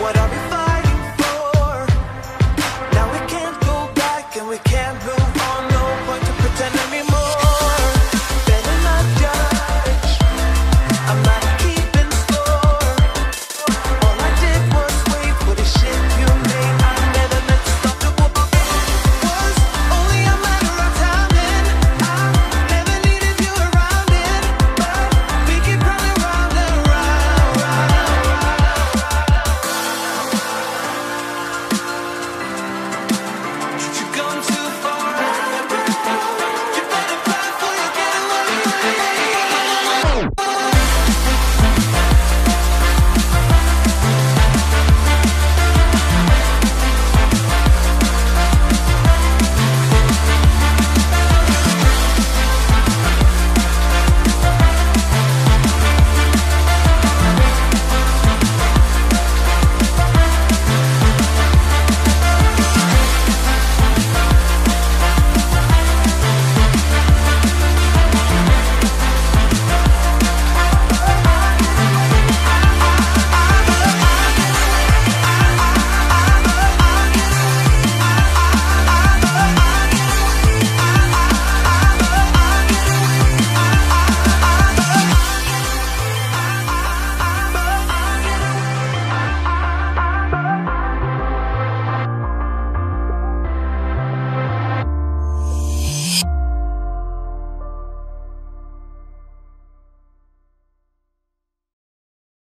What are we